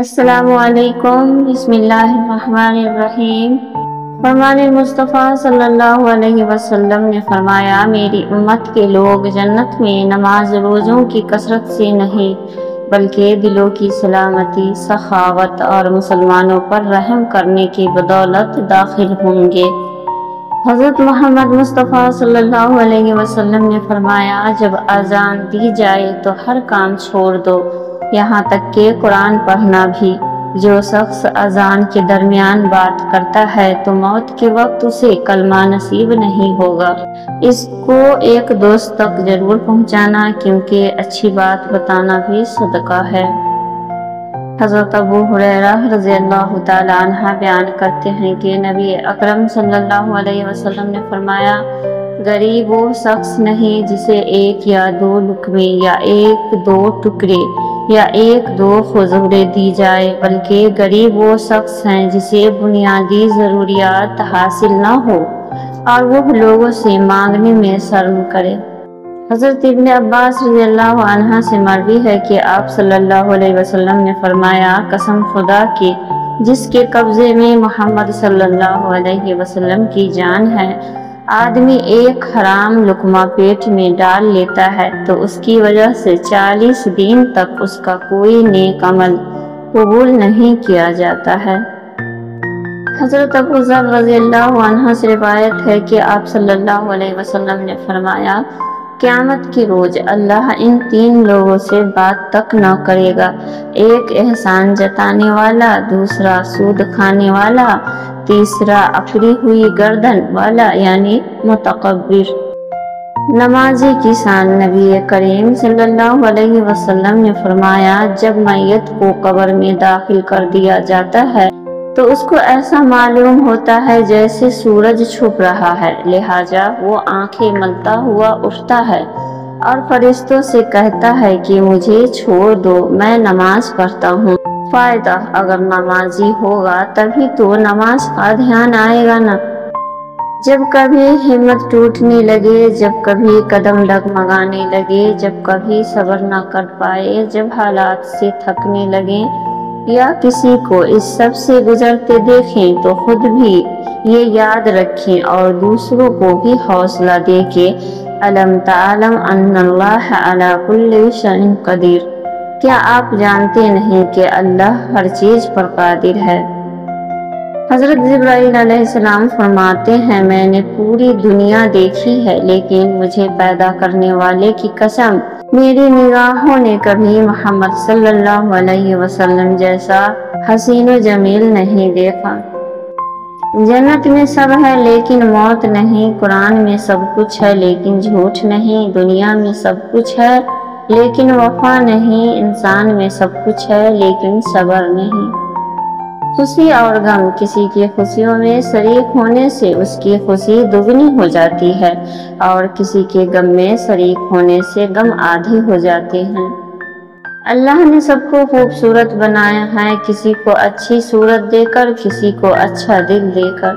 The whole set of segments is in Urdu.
السلام علیکم بسم اللہ الرحمن الرحیم فرمان مصطفیٰ صلی اللہ علیہ وسلم نے فرمایا میری امت کے لوگ جنت میں نماز روزوں کی کثرت سے نہیں بلکہ دلوں کی سلامتی سخاوت اور مسلمانوں پر رحم کرنے کی بدولت داخل ہوں گے حضرت محمد مصطفیٰ صلی اللہ علیہ وسلم نے فرمایا جب اذان دی جائے تو ہر کام چھوڑ دو یہاں تک کہ قرآن پڑھنا بھی۔ جو شخص اذان کے درمیان بات کرتا ہے تو موت کے وقت اسے کلمہ نصیب نہیں ہوگا۔ اس کو ایک دوست تک ضرور پہنچانا، کیونکہ اچھی بات بتانا بھی صدقہ ہے۔ حضرت ابو حریرہ رضی اللہ تعالی عنہ بیان کرتے ہیں کہ نبی اکرم صلی اللہ علیہ وسلم نے فرمایا، غریب وہ شخص نہیں جسے ایک یا دو لکمے یا ایک دو ٹکڑے یا ایک دو خزورے دی جائے، بلکہ غریب وہ شخص ہیں جسے بنیادی ضروریات حاصل نہ ہو اور وہ لوگوں سے مانگنے میں شرم کرے۔ حضرت ابن عباس رضی اللہ عنہ سے مروی ہے کہ آپ صلی اللہ علیہ وسلم نے فرمایا، قسم خدا کی، جس کے قبضے میں محمد صلی اللہ علیہ وسلم کی جان ہے آدمی ایک حرام لکمہ پیٹ میں ڈال لیتا ہے تو اس کی وجہ سے چالیس دن تک اس کا کوئی نیک عمل قبول نہیں کیا جاتا ہے۔ حضرت ابو ذر رضی اللہ عنہ سے روایت ہے کہ آپ صلی اللہ علیہ وسلم نے فرمایا، قیامت کی روز اللہ ان تین لوگوں سے بات تک نہ کرے گا۔ ایک احسان جتانے والا، دوسرا سود کھانے والا تیسرا اکڑی ہوئی گردن والا یعنی متقبر نمازی کسان نبی کریم صلی اللہ علیہ وسلم نے فرمایا، جب میت کو قبر میں داخل کر دیا جاتا ہے، تو اس کو ایسا معلوم ہوتا ہے جیسے سورج چھپ رہا ہے، لہٰذا وہ آنکھیں ملتا ہوا اٹھتا ہے۔ اور فرشتوں سے کہتا ہے کہ مجھے چھوڑ دو، میں نماز پڑھتا ہوں۔ فائدہ اگر نمازی ہوگا تبھی تو نماز کا دھیان آئے گا نا۔ جب کبھی ہمت ٹوٹنے لگے، جب کبھی قدم ڈگمگانے لگے، جب کبھی صبر نہ کر پائے، جب حالات سے تھکنے لگے یا کسی کو اس سب سے گزرتے دیکھیں تو خود بھی یہ یاد رکھیں اور دوسروں کو بھی حوصلہ دے کے علم تعلم ان اللہ علی کل شئین قدیر کیا آپ جانتے نہیں کہ اللہ ہر چیز پر قادر ہے؟ حضرت جبرائیل علیہ السلام فرماتے ہیں، میں نے پوری دنیا دیکھی ہے، لیکن مجھے پیدا کرنے والے کی قسم۔ میری نگاہوں نے کبھی محمد صلی اللہ علیہ وسلم جیسا حسین و جمیل نہیں دیکھا۔ جنت میں سب ہے، لیکن موت نہیں۔ قرآن میں سب کچھ ہے، لیکن جھوٹ نہیں۔ دنیا میں سب کچھ ہے۔ لیکن وفا نہیں، انسان میں سب کچھ ہے، لیکن صبر نہیں۔ خوشی اور غم کسی کی خوشیوں میں شریک ہونے سے اس کی خوشی دگنی ہو جاتی ہے اور کسی کے غم میں شریک ہونے سے غم آدھی ہو جاتے ہیں۔ اللہ نے سب کو خوبصورت بنایا ہے، کسی کو اچھی صورت دے کر، کسی کو اچھا دل دے کر۔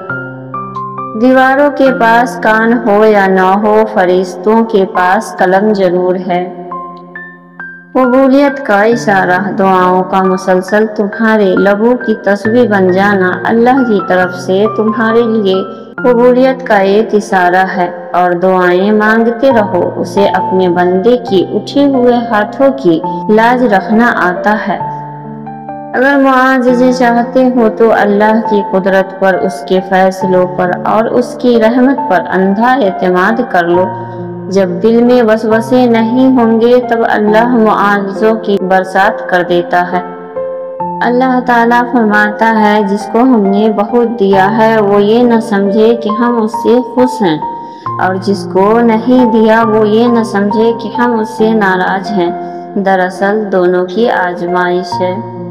دیواروں کے پاس کان ہو یا نہ ہو، فرشتوں کے پاس قلم ضرور ہے۔ قبولیت کا اشارہ دعاؤں کا مسلسل تمہارے لبوں کی تصویر بن جانا اللہ کی طرف سے تمہارے لیے قبولیت کا ایک اشارہ ہے اور دعائیں مانگتے رہو اسے اپنے بندے کی اٹھے ہوئے ہاتھوں کی لاج رکھنا آتا ہے اگر معاذ چاہتے ہو تو اللہ کی قدرت پر اس کے فیصلوں پر اور اس کی رحمت پر اندھا اعتماد کر لو جب دل میں وسوسے نہیں ہوں گے تب اللہ معاذوں کی برسات کر دیتا ہے۔ اللہ تعالیٰ فرماتا ہے، جس کو ہم نے بہت دیا ہے، وہ یہ نہ سمجھے کہ ہم اس سے خوش ہیں۔ اور جس کو نہیں دیا، وہ یہ نہ سمجھے کہ ہم اس سے ناراض ہیں۔ دراصل دونوں کی آزمائش ہے۔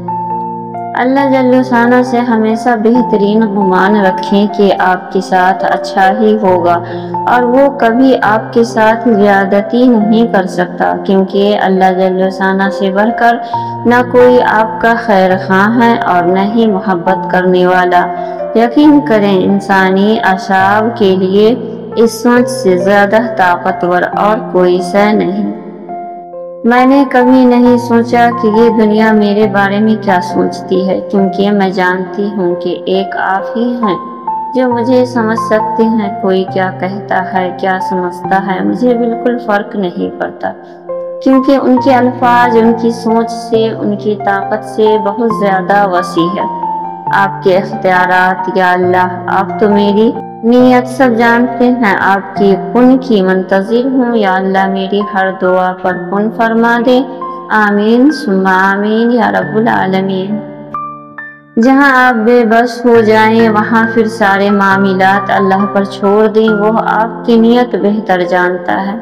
اللہ جل ثانہ سے ہمیشہ بہترین گمان رکھیں کہ آپ کے ساتھ اچھا ہی ہوگا اور وہ کبھی آپ کے ساتھ زیادتی نہیں کر سکتا کیونکہ اللہ جل ثانہ سے بڑھ کر نہ کوئی آپ کا خیر خواہ ہے اور نہ ہی محبت کرنے والا۔ یقین کریں انسانی اشاب کے لیے اس سوچ سے زیادہ طاقتور اور کوئی شے نہیں۔ میں نے کبھی نہیں سوچا کہ یہ دنیا میرے بارے میں کیا سوچتی ہے، کیونکہ میں جانتی ہوں کہ ایک آپ ہی ہیں جو مجھے سمجھ سکتے ہیں، کوئی کیا کہتا ہے، کیا سمجھتا ہے، مجھے بالکل فرق نہیں پڑتا۔ کیونکہ ان کے الفاظ، ان کی سوچ سے، ان کی طاقت سے بہت زیادہ وسیع ہے۔ آپ کے اختیارات، یا اللہ، آپ تو میری نیت سب جانتے ہیں، آپ کی کن کی منتظر ہوں یا اللہ میری ہر دعا پر کن فرما دے۔ آمین سما آمین، یا رب العالمین۔ جہاں آپ بے بس ہو جائیں، وہاں پھر سارے معاملات اللہ پر چھوڑ دیں، وہ آپ کی نیت بہتر جانتا ہے۔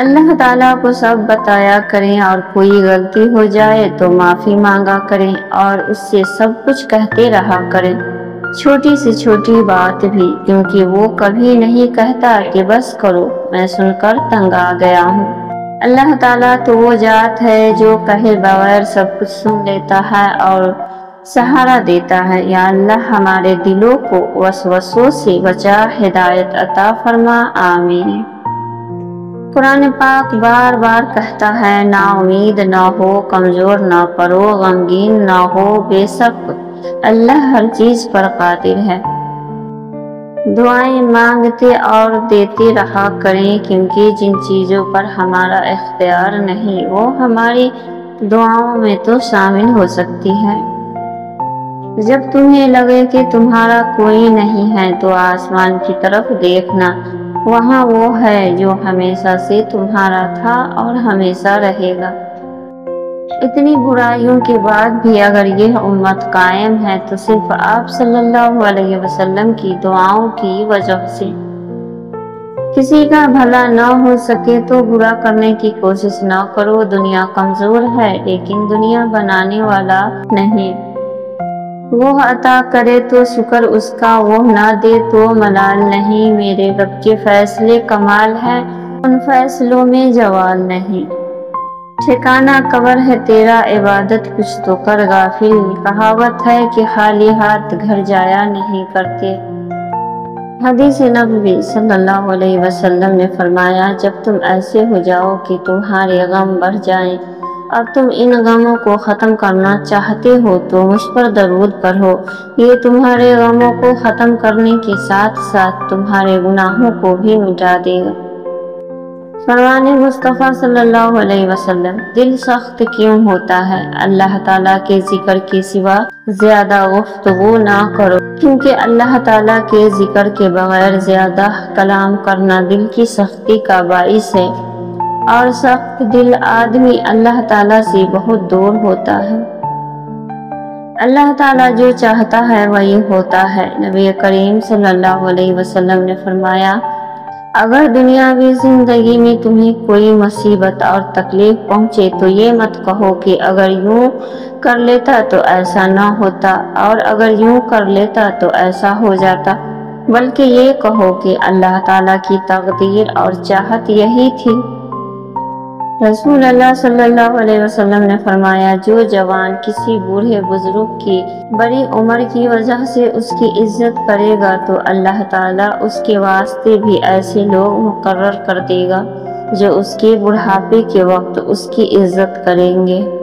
اللہ تعالیٰ کو سب بتایا کریں اور کوئی غلطی ہو جائے تو معافی مانگا کریں اور اس سے سب کچھ کہتے رہا کریں۔ چھوٹی سی چھوٹی بات بھی، کیونکہ وہ کبھی نہیں کہتا کہ بس کرو، میں سن کر تنگ آ گیا ہوں۔ اللہ تعالیٰ تو وہ ذات ہے جو کہے بغیر سب کچھ سن لیتا ہے اور سہارا دیتا ہے۔ یا اللہ ہمارے دلوں کو وسوسوں سے بچا، ہدایت عطا فرما، آمین۔ قرآن پاک بار بار کہتا ہے، نا امید نہ ہو، کمزور نہ پرو، غمگین نہ ہو، بے شک اللہ ہر چیز پر قادر ہے۔ دعائیں مانگتے اور دیتے رہا کریں، کیونکہ جن چیزوں پر ہمارا اختیار نہیں، وہ ہماری دعاؤں میں تو شامل ہو سکتی ہے جب تمہیں لگے کہ تمہارا کوئی نہیں ہے، تو آسمان کی طرف دیکھنا۔ وہاں وہ ہے جو ہمیشہ سے تمہارا تھا اور ہمیشہ رہے گا۔ اتنی برائیوں کے بعد بھی اگر یہ امت قائم ہے تو صرف آپ صلی اللہ علیہ وسلم کی دعاؤں کی وجہ سے۔ کسی کا بھلا نہ ہو سکے تو برا کرنے کی کوشش نہ کرو، دنیا کمزور ہے، لیکن دنیا بنانے والا نہیں۔ وہ عطا کرے تو شکر اس کا، وہ نہ دے تو ملال نہیں۔ میرے رب کے فیصلے کمال ہے ان فیصلوں میں جوال نہیں۔ ٹھکانہ قبر ہے تیرا عبادت، کچھ تو کر غافل۔ کہاوت ہے کہ خالی ہاتھ گھر جایا نہیں کرتے۔ حدیث نبوی صلی اللہ علیہ وسلم نے فرمایا، جب تم ایسے ہو جاؤ کہ تمہارے غم بڑھ جائیں، اور تم ان غموں کو ختم کرنا چاہتے ہو تو مجھ پر درود پڑھو۔ یہ تمہارے غموں کو ختم کرنے کے ساتھ ساتھ تمہارے گناہوں کو بھی مٹا دے گا۔ فرمان مصطفیٰ صلی اللہ علیہ وسلم دل سخت کیوں ہوتا ہے؟ اللہ تعالیٰ کے ذکر کے سوا زیادہ گفتگو نہ کرو، کیونکہ اللہ تعالیٰ کے ذکر کے بغیر زیادہ کلام کرنا دل کی سختی کا باعث ہے۔ اور سخت دل آدمی اللہ تعالیٰ سے بہت دور ہوتا ہے۔ اللہ تعالیٰ جو چاہتا ہے وہی ہوتا ہے۔ نبی کریم صلی اللہ علیہ وسلم نے فرمایا اگر دنیاوی زندگی میں تمہیں کوئی مصیبت اور تکلیف پہنچے تو یہ مت کہو کہ اگر یوں کر لیتا تو ایسا نہ ہوتا اور اگر یوں کر لیتا تو ایسا ہو جاتا۔ بلکہ یہ کہو کہ اللہ تعالیٰ کی تقدیر اور چاہت یہی تھی۔ رسول اللہ صلی اللہ علیہ وسلم نے فرمایا، جو جوان کسی بوڑھے بزرگ کی بڑی عمر کی وجہ سے اس کی عزت کرے گا تو اللہ تعالیٰ اس کے واسطے بھی ایسے لوگ مقرر کر دے گا جو اس کے بڑھاپے کے وقت اس کی عزت کریں گے۔